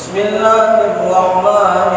بسم الله الرحمن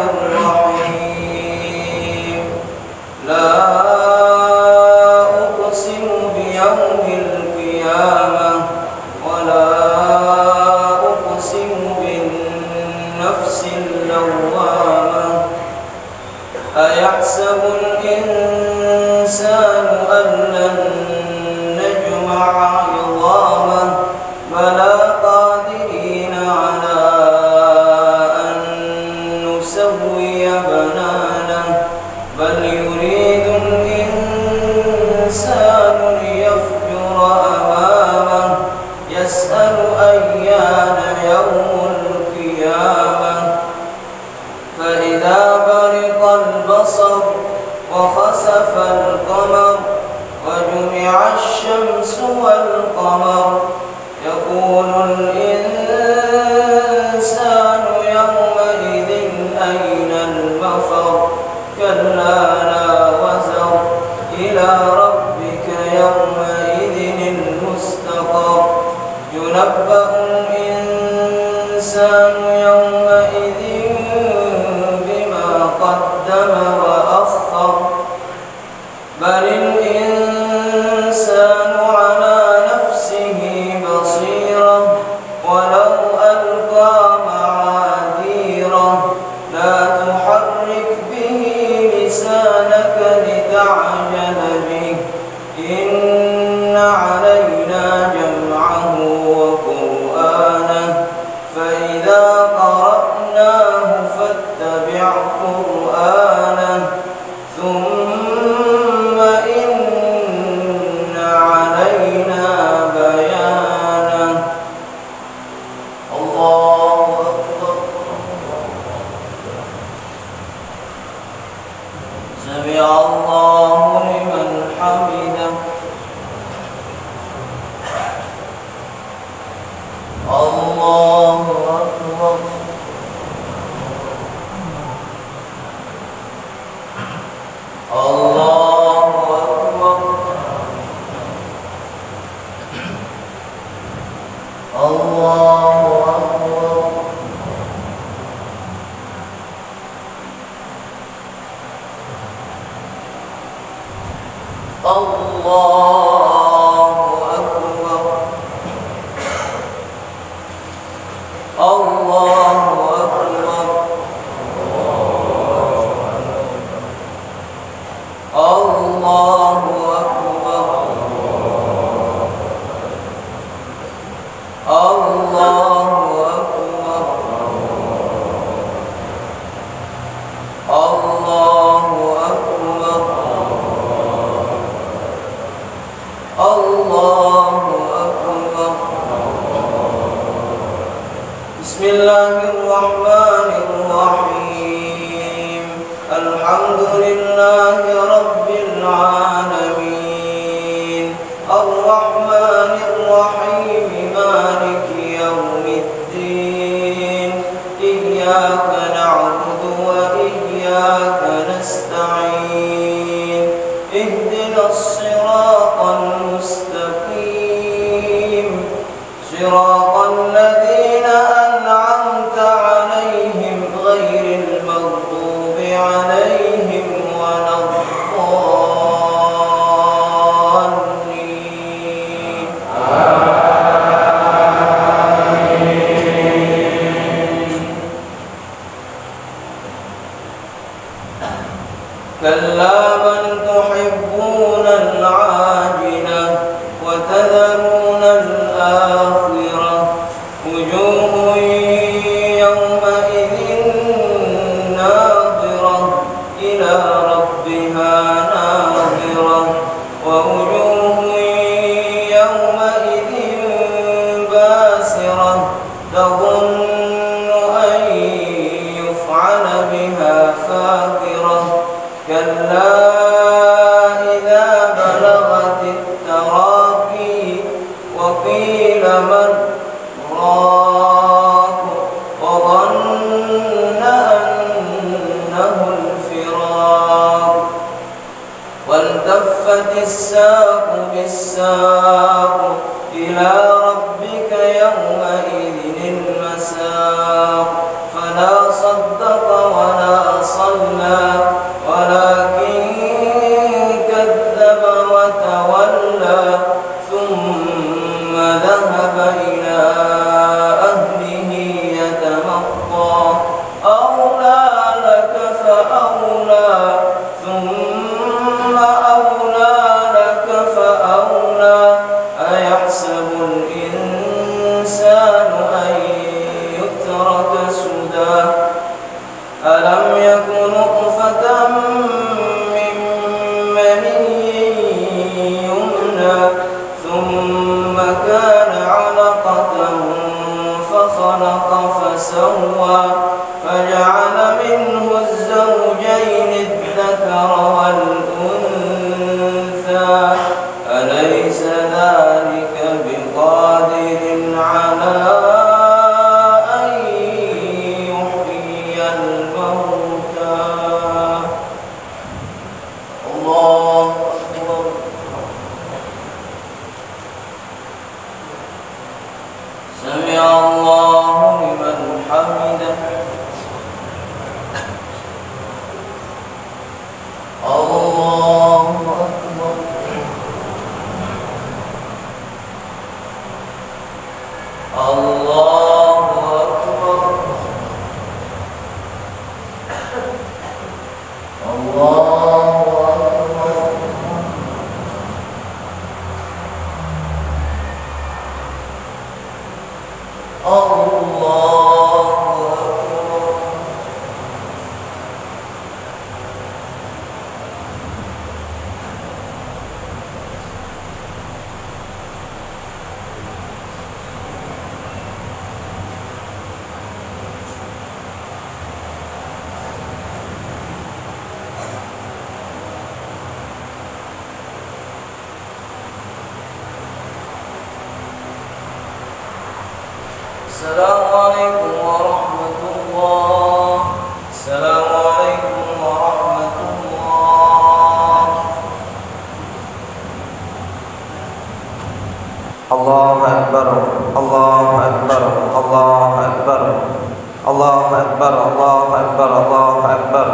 الله أكبر الله أكبر الله أكبر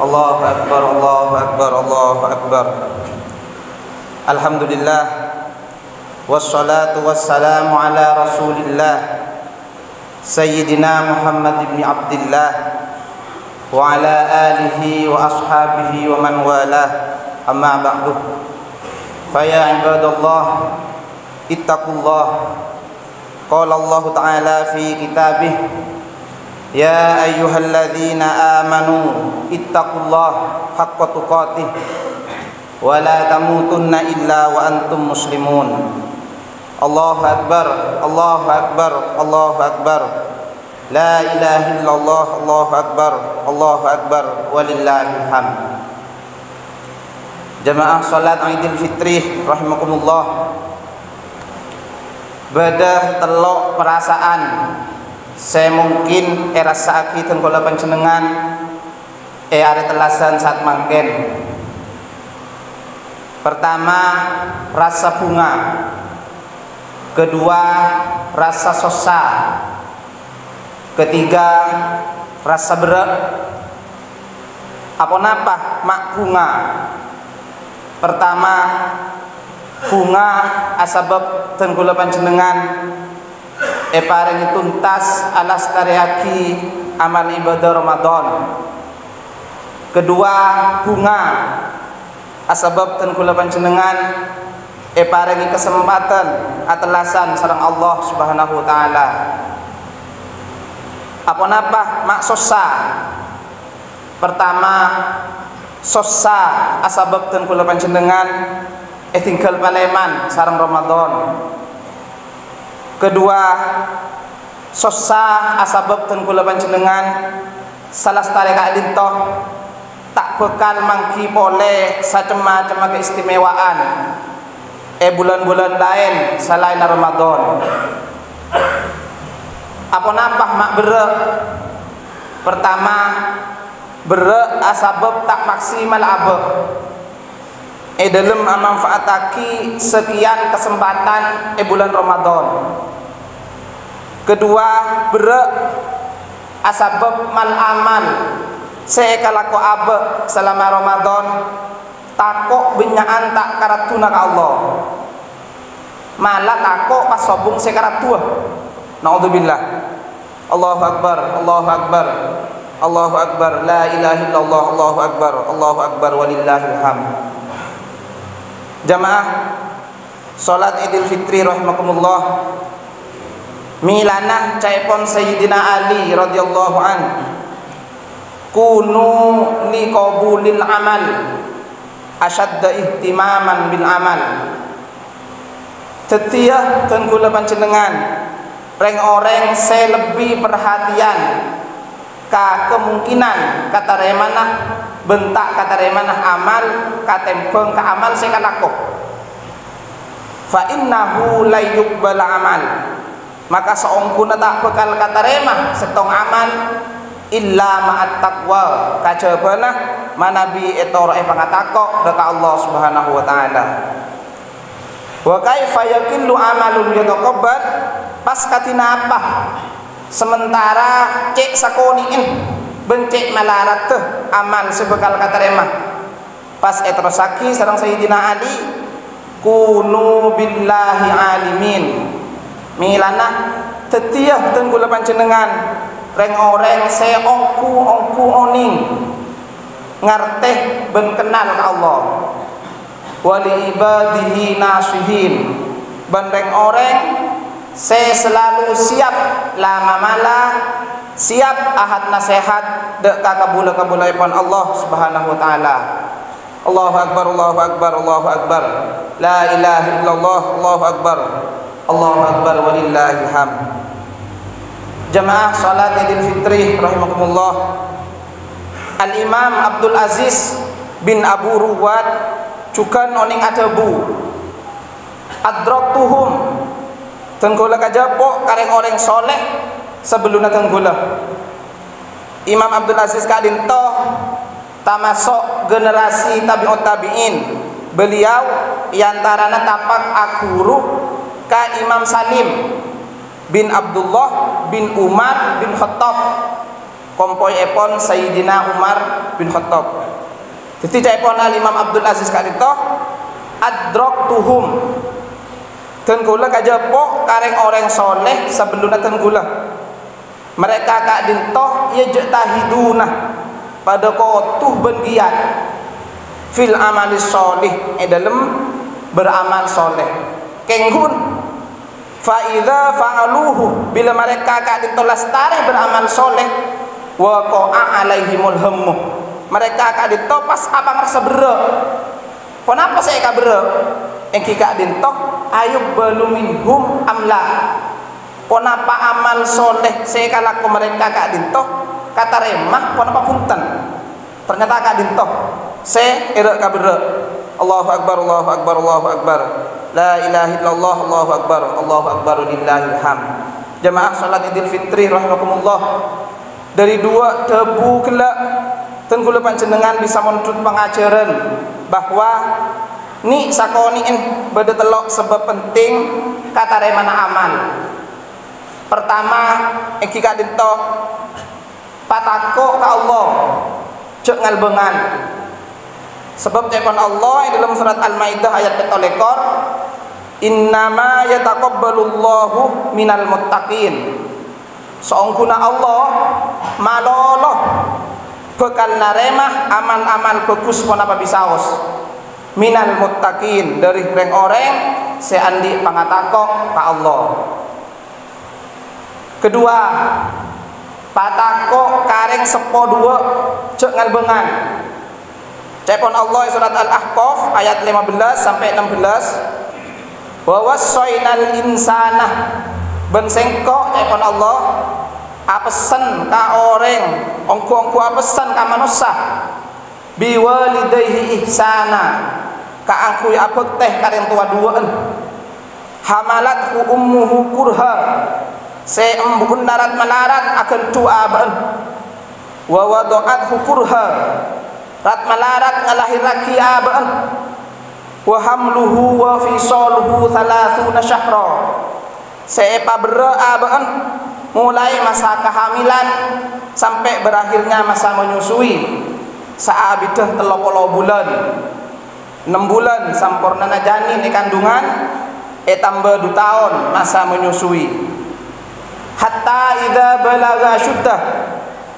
الله أكبر الله أكبر الله أكبر. الحمد لله والصلاة والسلام على رسول الله سيدنا محمد بن عبد الله وعلى آله وأصحابه ومن والاه. أما بعد فيا عباد الله اتقوا الله. قال الله تعالى في كتابه يا أيها الذين آمنوا اتقوا الله حق تقاته ولا تموتن إلا وأنتم مسلمون الله أكبر الله أكبر الله أكبر لا إله إلا الله الله أكبر الله أكبر ولله الحمد Jemaah salat Aidil Fitri rahimakumullah. Bedah telok perasaan saya mungkin era sakit dan kula panjenengan eh ada telasan saat mangken. Pertama rasa bunga. Kedua rasa sosa. Ketiga rasa berat. Apa napa mak bunga? Pertama bunga asabab ten kula panjenengan e tuntas alas tariaki amal ibadah Ramadan. Kedua bunga. Asabab ten kula panjenengan e paringi kesempatan atelasan sareng Allah Subhanahu wa taala. Apa napa? Mak sosa. Pertama sosa asabab ten kula panjenengan e tinggal paleman sareng Ramadan kedua sosa asabab ten kula panjenengan salah setari kak dintoh tak bekal mangki pole macam-macam keistimewaan. Eh bulan-bulan lain selain Ramadan. Apa nampak mak bere pertama bere asabab tak maksimal abe eh dalam manfaataki sekian kesempatan eh bulan Ramadan kedua bere asabab mal amal saya kalau abe selama Ramadan takut benyaan tak karatuna ke Allah malah takut pas sobung sekarat tua Naudzubillah. Allahu akbar, Allahu akbar. Allahu akbar, la ilaha illallah, Allahu akbar, Allahu akbar walillahil hamd. Jamaah salat Idul Fitri rahimakumullah. Milanah caipon Sayyidina Ali radhiyallahu an. Kunu li qabulil amal asyadda ihtimaman bil amal. Tetia tenggula panjenengan orang-orang saya lebih perhatian ke kemungkinan kata remana bentak kata remana amal kata peng ke amal saya kan lakukan fa innahu la yuqbal amal. Maka seongkuna tak bekal kata remah setong amal illa ma'at taqwa. Kajabana manabi etoro e pangatako dekat Allah Subhanahu wa taala. Wa kaifa yakillu amalun yataqabbal? Pas katina apa sementara cek sakoniin bencek malarat aman sebekal kata remah pas etrosaki sarang Sayyidina Ali kunu billahi alimin. Milana tetiah tenggula panjenengan reng oreng se ongku oning. Ngarteh ben kenal ke Allah. Wali ibadihi nasihin. Ben reng oreng saya selalu siap lama mala siap ahad nasihat dek kabula kabula ipon Allah Subhanahu wa taala. Allahu akbar Allahu akbar Allahu akbar. La ilaha illallah Allahu akbar. Allahu akbar walillahil hamd. Jamaah salat Idul Fitri rahimakumullah. Al Imam Abdul Aziz bin Abu Ruwad cukan oning atabu adraktuhum Tenggula kajapok kareng orang soleh sebelumnya tenggula. Imam Abdul Aziz Kadin toh tamasok generasi tabiut tabiin. Beliau yantarana tapak akuru ka Imam Salim bin Abdullah bin Umar bin Khattab kompoi epon Sayyidina Umar bin Khattab. Jadi epon Imam Abdul Aziz Kadin toh adrok tuhum tenggula kaja po kareng orang soleh sebelum tenggula mereka kak dintoh ya jetahiduna pada kotuh bengiat. Fil amalis soleh. E dalam beramal soleh. Kenghun fa idza fa'aluhu. Bila mereka kak dintoh lestari beramal soleh wa qa'a alaihimul hammu. Mereka kak dintoh pas apa ngerasa berat kenapa saya kak berat yang kika dintok ayub baluminhum amla kenapa amal soleh saya kalau mereka kak dintok kata remah kenapa punten? Ternyata kak dintok saya irak kabir Allahu akbar Allahu akbar Allahu akbar. La ilaha illallah Allahu akbar. Allahu akbar lillahil ham jamaah salat idul fitri rahimakumullah. Dari dua tebu kelak tenggula panjenengan bisa menuntut pengajaran bahwa ni sakoniin beda telok sebab penting kata remana aman. Pertama iki kak dinto patako ke Allah cek ngalbengan. Sebab cekon Allah dalam surat Al-Maidah ayat petolekor innama yataqabbalullahu minal muttaqin. Seongkuna Allah maloloh bekal naremah amal-amal bagus pun apa bisa os minal muttaqin dari orang-orang seandi pangatako ka Allah. Kedua patako kareng sepo dua cek ngalbengan. Cepon Allah surat Al-Ahqaf ayat 15 sampai 16 wa wasainal insana ben sengko cepon Allah. Apesan ka orang ongku-ongku apesan ka manusia. Biwalidayhi ihsana ka angku apek teh kareng tua duaan hamalat ummuhu kurha. Se embun darat malarat akan tu aban wa wadu'at kurha. Rat malarat ngalahiraki aban wa hamluhu wa fisaluhu 30 syahra. Sepa bera aban mulai masa kehamilan sampai berakhirnya masa menyusui. Saabidah telopolo bulan 6 bulan sampurna janin di kandungan e tambah 2 tahun masa menyusui. Hatta idza balaga syuddah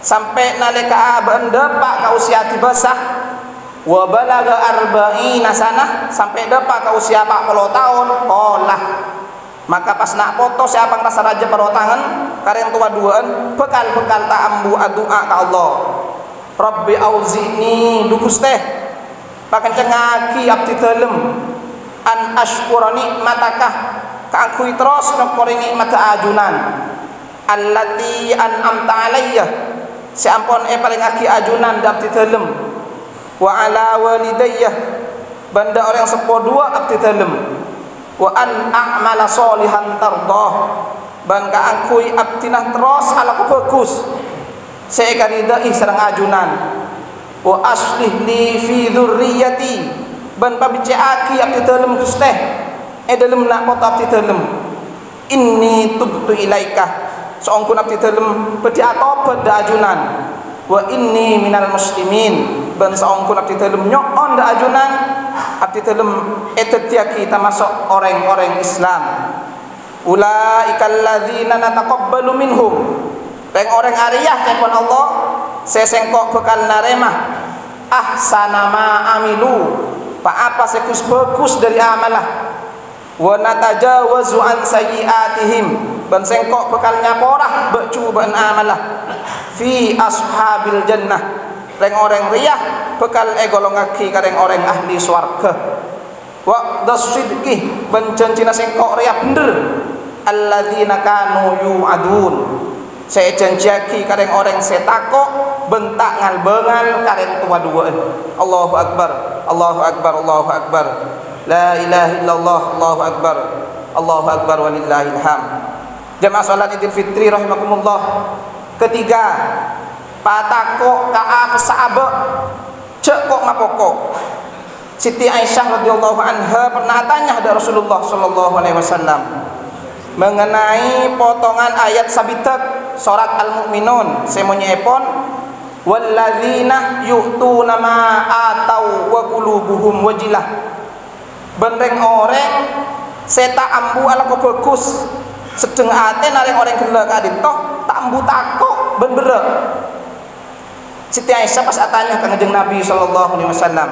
sampai nalika benda pak ka usia tibasah wa balaga arba'ina sana sampai depa ka usia 40 tahun qolah maka pas nak foto siapa rasa raja perotangan karen tua duaan bekal bekal tak ambu adua ka Allah. Rabbi auzini dukus teh pakan cengaki abdi telem an ashkura nikmatakah? Ka aku terus ngepori nikmat ajunan allati an'amta alayya. Si e paling aki ajunan abdi telem wa ala walidayya. Banda orang sepo dua abdi telem wa an a'mala solihan tardah. Bangka angkui abdinah terus ala bagus saya karidai serang ajunan wa aslih li fi dhurriyyati ban pabice aki abdi telem kusteh e dalam nak pot abdi telem inni tubtu ilaika. Seongkun abdi telem peti atau pada ajunan. Wa inni minal muslimin. Ban seongkun abdi telem nyokon da ajunan. Abdi telem etetiaki termasuk orang-orang Islam. Ulaika alladzina nataqabbalu minhum. Orang-orang ariyah telepon Allah sesengkok bekal naremah ahsana ma amilu. Pa apa sekus bagus dari amalah wa natajawazu an sayyiatihim ban sengkok bekal nyaporah becu ban amalah fi ashabil jannah. Reng orang riyah bekal e golongaki kareng orang ahli swarga wa dasidqi ban cancina sengkok riyah bener alladzina kanu yu'adun. Saya janjiaki kareng orang saya takok bentak ngal bengal kareng tua dua Allahu akbar Allahu akbar Allahu akbar. La ilaha illallah Allahu akbar. Allahu akbar walillahil ham jemaah salat idul fitri rahimakumullah. Ketiga patako ka sahabe cek kok ngapoko Siti Aisyah radhiyallahu anha pernah tanya kepada Rasulullah sallallahu alaihi wasallam mengenai potongan ayat sabitat surat al-mu'minun. Semuanya epon walladzina yu'tuna ma atau wa qulubuhum wajilah bendeng orang seta ambu ala ko sedeng ate nareng orang gela kadit toh tak ambu takok ben Siti Aisyah pas atanya ke Nabi sallallahu alaihi wasallam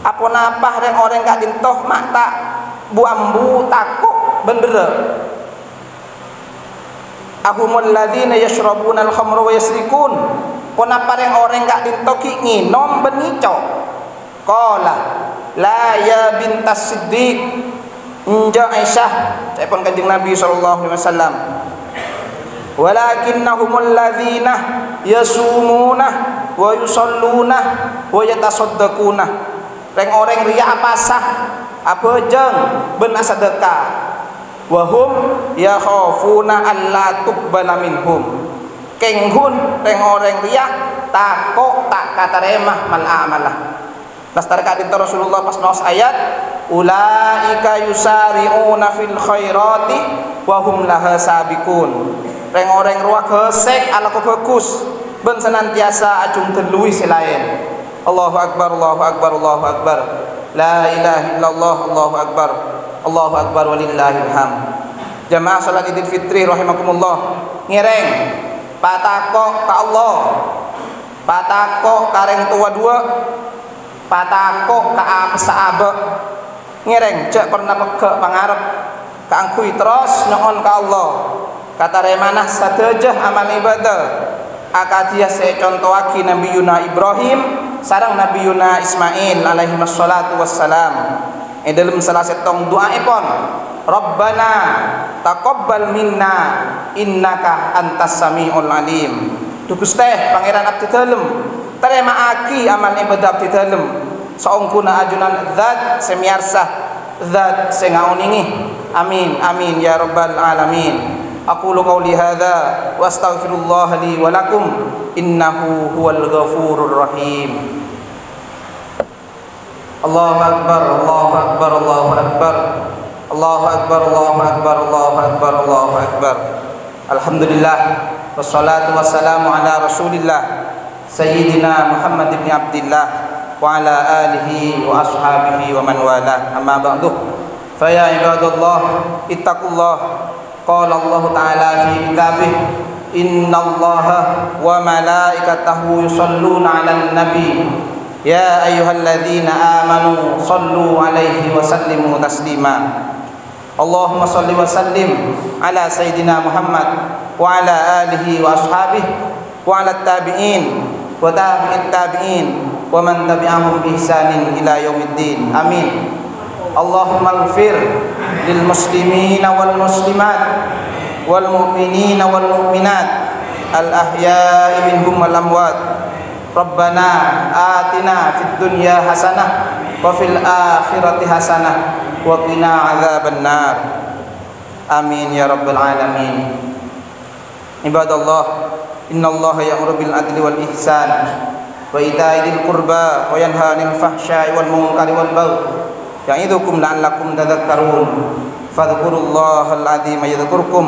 apa napa reng orang kadit toh mak tak bu ambu takok ben bere ahumul ladzina yashrabuna al-khamra wa yasrikun kenapa yang orang enggak dintoki nginom benico qala la ya bintas siddiq inja aisyah. Telepon kanjeng nabi sallallahu alaihi wasallam. Walakinnahumul ladzina yasumuna wa yusalluna wa yatasaddaquna. Reng orang riya apa sah? Apa jeng? Ben sedekah. Wahum ya khafuna alla tuqbala minhum kenghun teng orang riak takok tak kata remah mal amalah Nastar kadin Rasulullah pas maus ayat ulaika yusari'una fil khairati wa hum laha sabiqun. Reng orang ruak gesek ala bagus. Ben senantiasa acung telui selain Allahu akbar Allahu akbar Allahu akbar. La ilaha illallah Allahu akbar. Allahu akbar walillahil ham. Jamaah salat Idul Fitri rahimakumullah. Ngireng patako ka Allah. Patako kareng tua dua. Patako ka saaba ngereng cek pernah meke pangarep. Kaangkui terus nyoon ka Allah. Kata remanah satejah amal ibadah. Akadia se contohaki Nabi Yuna Ibrahim sarang Nabi Yuna Ismail alaihi wassalatu wassalam. E dalam salah setong doa ipon Rabbana taqabbal minna innaka antas samiul alim. Tu Gusti pangeran abdi dalem terima aki amal ibadah abdi dalem saungkuna ajunan zat semiarsah zat sengauningi amin amin ya rabbal alamin. Aqulu qawli hadha wa astaghfirullah li wa lakum. Innahu huwal ghafurur rahim. Allahu akbar Allahu akbar Allahu akbar Allahu akbar Allahu akbar Allahu akbar Allahu akbar. Alhamdulillah. Wassalatu wassalamu ala Rasulillah. Sayyidina Muhammad ibn Abdullah wa ala alihi wa ashabihi wa man wala. Amma ba'du. Fa ya ibadallah ittaqullah. Qala Allah ta'ala fi kitabih inna Allah wa malaikatahu yusalluna 'alan nabi. Ya ayyuhalladzina amanu sallu 'alaihi wa sallimu taslima Allahumma salli wa sallim ala sayyidina Muhammad wa ala alihi wa ashabihi wa ala tabi'in wa tabi'in tabi'in wa man tabi'ahum bi ihsanin ila yaumiddin amin Allahumma ighfir lil muslimina wal muslimat wal وفي الآخرة حسنة وقنا عذاب النار. آمين يا رب العالمين. عباد الله إن الله يأمر بالعدل والإحسان وإيتاء ذي القربى وينهى عن الفحشاء والمنكر والبغي يعظكم لعلكم تذكرون. فاذكروا الله العظيم يذكركم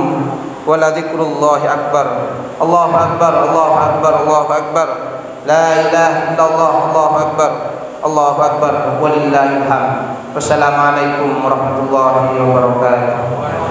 ولذكر الله أكبر. الله أكبر الله أكبر الله أكبر. لا إله إلا الله الله أكبر. Fadhkurullaha al-'azima yadhkurkum wa la dzikrullahi akbar Allahu akbar